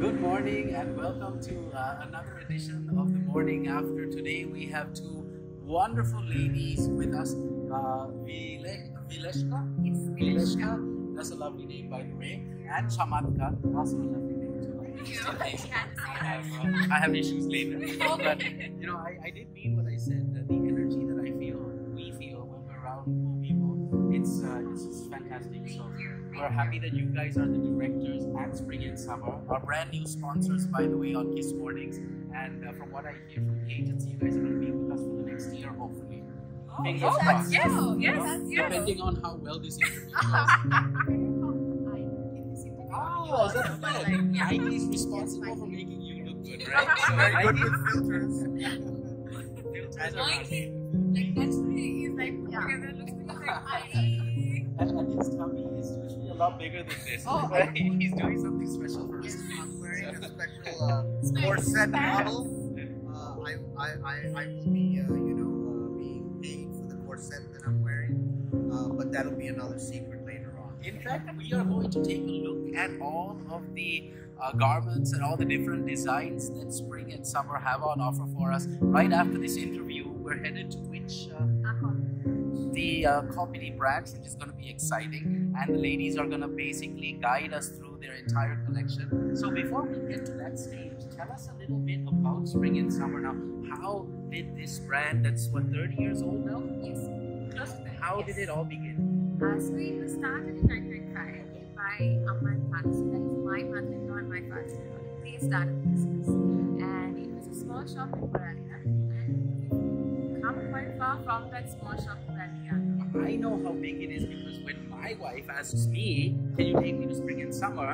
Good morning and welcome to uh, another edition of the morning after. Today we have two wonderful ladies with us. Uh, Vile- Vileshka? Yes, Vileshka. That's a lovely name, by the way. And Chamatka. Also a lovely name. too. you. Still amazing. Can't say I have, uh, I have issues later. but, you know, I, I did mean what I said. That the energy that I feel, we feel when we're around people, it's, uh, it's fantastic. So we're happy that you guys are the directors at Spring and Summer, our brand new sponsors, by the way, on Kiss Mornings. And uh, from what I hear from the agency, you guys are going to be with us for the next year, hopefully. Fingers Oh, crossed. yes, You yes, know, yes. Depending on how well this interview goes. Oh, Oh, that's so, but good. like, yeah. Heidi is responsible for making you look good, right? Yes. So Very good Heidi- with filters. filters are like, on. like that's really is like Yeah. together looks like I. And, and his lot bigger than this. Oh, right? He's doing something special for us I'm wearing a special uh, corset model. Uh, I, I, I, I will be, uh, you know, uh, being paid for the corset that I'm wearing. Uh, but that'll be another secret later on. In fact, we are going to take a look at all of the uh, garments and all the different designs that spring and summer have on offer for us. Right after this interview, we're headed to which uh, the uh, Comedy branch, which is going to be exciting, and the ladies are going to basically guide us through their entire collection. So before we get to that stage, tell us a little bit about spring and summer now. How did this brand, that's what 30 years old now, Yes, how yes. did it all begin? Uh, so it was started in 1995 by Amma and Thanos, that is my mother-in-law and my father-in-law. They started the business, and it was a small shop in Paralia, far from that small shop to Paralia. I know how big it is because when my wife asks me, "Can you take me to spring and summer?"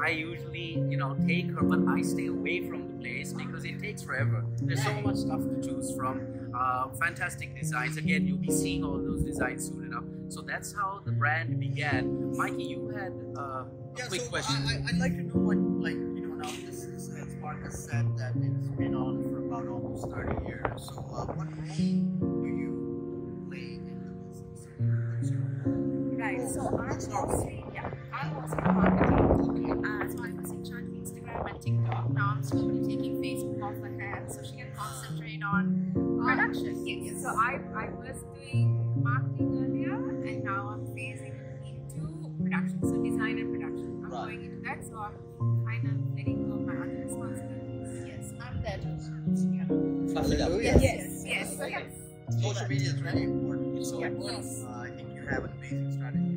I usually, you know, take her, but I stay away from the place because it takes forever. There's so much stuff to choose from. Uh, fantastic designs. Again, you'll be seeing all those designs soon enough. So that's how the brand began. Mikey, you had uh, a Yeah, quick so question. I, I, I'd like to know what, like, you know, now this is, as Marcus said, that it's been on for about almost 30 years. So, uh, what so Oh, I'm let's yeah, I'm mostly marketing. Uh, so I was in charge of Instagram and TikTok. Now I'm slowly taking Facebook off her hands so she can concentrate on production. Yes. So I, I was doing marketing earlier and now I'm phasing into production. So design and production. I'm Right. going into that, so I'm kind of letting go of my other responsibilities. Yes, I'm there to Fluff it up. Hallelujah. Yes, yes, Okay. yes. Social media is really important. It's so So, important. Yes. uh, I think you have an amazing strategy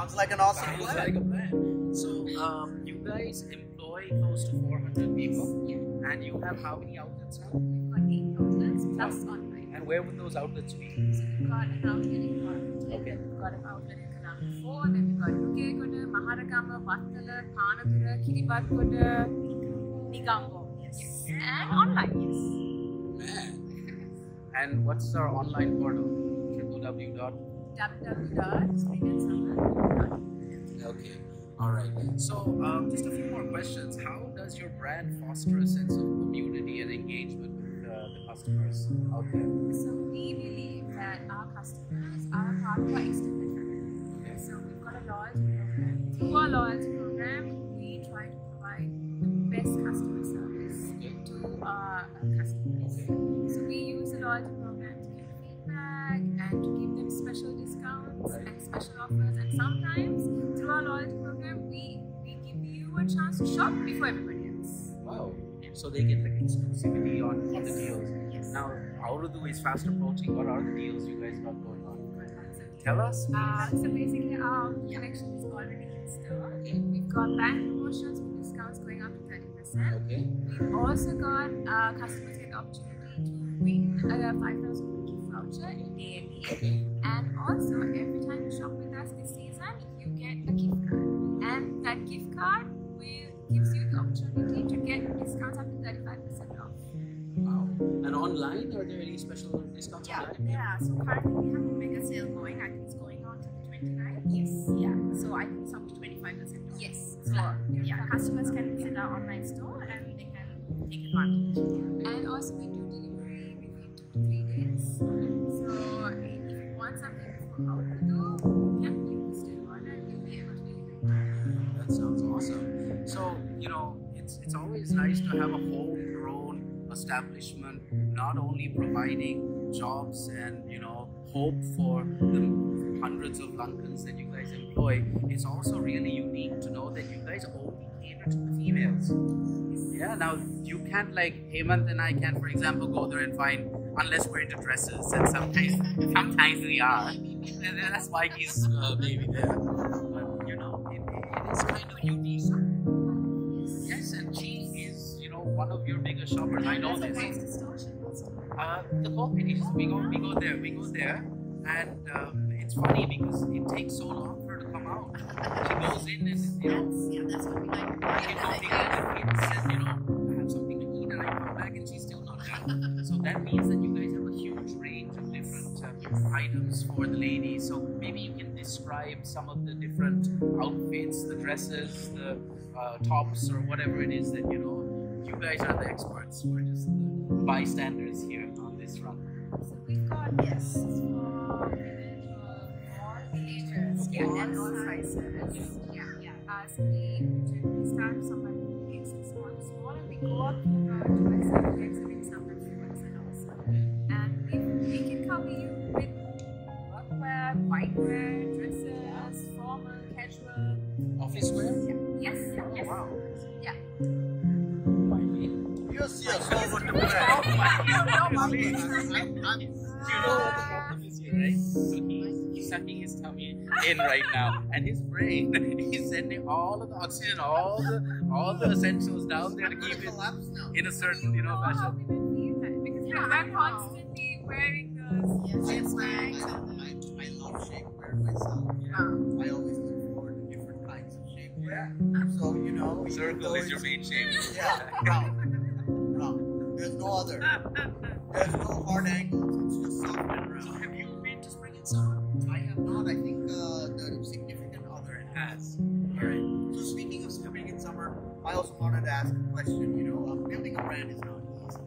Sounds like an awesome Sounds plan. like a plan. So, um, you guys employ close to 400 people, Yeah. and you have how many outlets now? We've got eight outlets plus online. And where would those outlets be? So we've got an outlet in Coimbatore, Okay. we've got an outlet in Colombo 4, then we've got Nugegoda, Maharagama, Wattala, Panadura, Kiribathgoda, Negombo. Yes. And online, yes. Man. And what's our online portal? www. Okay. All right. So, um, just a few more questions. How does your brand foster a sense of community and engagement with uh, the customers out there? So we believe that our customers are a part of our extended family. Okay. So we've got a loyalty program. Through our loyalty program, we try to provide the best customer service to our customers. So we use a loyalty program And sometimes through our loyalty program, we, we give you a chance to shop before everybody else. Wow. So they get like exclusivity on, on the deals. Yes. Now, Aurudu is fast approaching. What are the deals you guys got going on? Tell us. Uh, so basically, our collection is already in store. Okay. We've got bank promotions with discounts going up to 30%. Okay. We've also got uh, customers get the opportunity to win a 5,000 gift voucher in DAB. Okay. And also, every time you shop card gives you the opportunity to get discounts up to 35% off. Wow. And online, are there any special discounts Yeah, online? yeah. So currently we have a mega sale going. I think it's going on to the 29th. Yes. Yeah. So I think it's up to 25% off. Yes. So yeah, customers can visit our online store and they can take advantage. And also we do delivery within two to three days. So if you want something before out the door, it's always nice to have a homegrown establishment, not only providing jobs and you know hope for the hundreds of Lankans that you guys employ. It's also really unique to know that you guys only cater to the females. Yeah. Now you can't like Hemant and I can, for example, go there and find unless we're into dresses, and sometimes sometimes we are. That's why he's uh, maybe there. But you know, it, it is kind of unique. One of your biggest shoppers. I know this. Uh, the coffee is we go we go there we go there and um, it's funny because it takes so long for her to come out. She goes in and you know That's, yeah, that's what we like. you know pick up the kids and you know I have something to eat and I come back and she's still not done. So that means that you guys have a huge range of different uh, items for the ladies. So maybe you can describe some of the different outfits, the dresses, the uh, tops, or whatever it is that you know. You guys are the experts. We're just the bystanders here on this run. So we've got yes for women of all ages, yeah, and all sizes. Yeah, yeah. Uh, so we generally start somewhere small, small, and we go up to about towards the exhibit somewhere towards and also. And we, we can cover you with workwear, whitewear, here, right? So he, he's sucking his tummy in right now, and his brain is sending all of the oxygen, all the all the essentials down there to keep it in a certain, you know, fashion. women feel that because I'm constantly wearing those Yes, gym yes, bags yes. and I, I love shapewear myself. um, I always look forward to different kinds of shapewear. So, you know, Circle is your main shape. Yeah, other. There's no hard angles. It's just soft and So round. have you been to spring and summer? I have not. I think uh, the significant other has. Alright. So speaking of spring and summer, I also wanted to ask a question. You know, um, building a brand is not easy,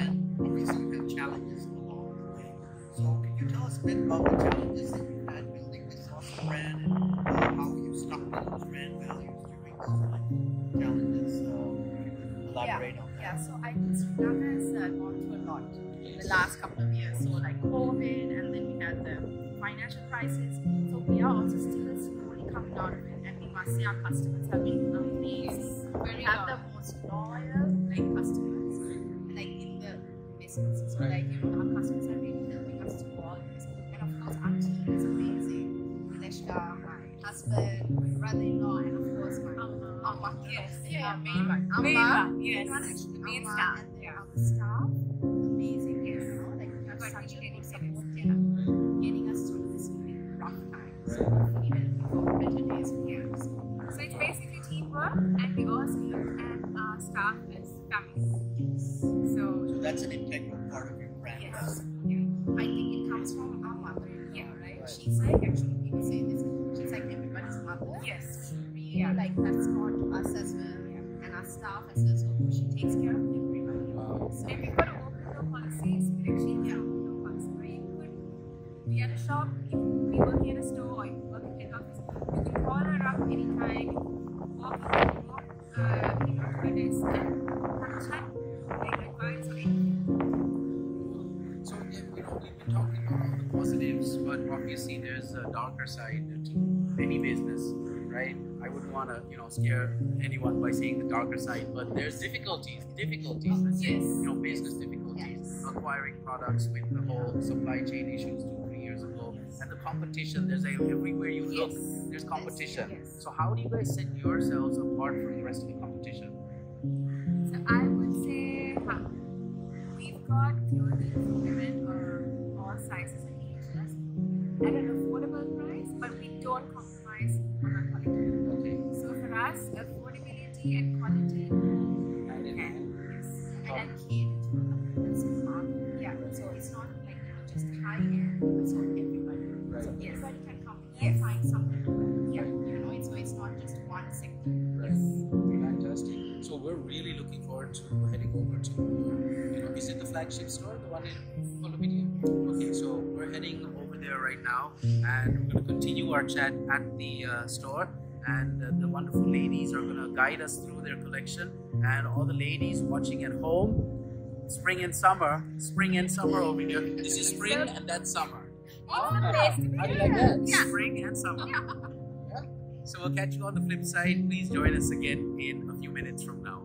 and obviously you have challenges along the way. So can you tell us a bit about the challenges that you had building this awesome brand and uh, how you stuck to those brand values during those challenges? Uh, elaborate on that. Yeah. So I Sri has uh, gone through a lot in the last couple of years. So like COVID, and then we had the financial crisis. So we are also still slowly coming out of it, and we must say our customers have been amazing. Yes. Everyone actually Main Amma staff, yeah. our staff, amazing. Yes, you know, like we have But such we great support, yeah, getting us through this really rough times, even before days we have. So, so it's basically teamwork, and we also look at our staff as family. So So that's an integral part of your brand. Yes. Yeah. I think it comes from our mother. Yeah, right? She's like, actually, people say this, she's like everybody's mother. Yes. She really like has taught us as well, and our staff as well. So she takes care of everybody. So if you've got an open door policies, we actually have open door policy where you could be at a shop, if we work in a store, or you work in an office, you can call her up anytime, walk, walk, uh, you know, to a desk and have a chat, take advice or anything. So yeah, you know, we've been talking about all the positives, but obviously there's a darker side to any business, right? I wouldn't want to, you know, scare anyone by saying the darker side, but there's difficulties, difficulties, let's say, Yes. you know, business difficulties, acquiring products with the whole supply chain issues two, three years ago, and the competition. There's a everywhere you look, Yes. there's competition. Yes. So how do you guys set yourselves apart from the rest of the competition? So I would say huh, we've got clothing for women of all sizes and ages flagship store, the one in Colombo? Okay, so we're heading over there right now, and we're going to continue our chat at the uh, store. and uh, the wonderful ladies are going to guide us through their collection. And all the ladies watching at home, spring and summer, spring and summer over here. This is spring and that's summer. It's the place to be. How do you like that? Yeah. Spring and summer. So we'll catch you on the flip side. Please join us again in a few minutes from now.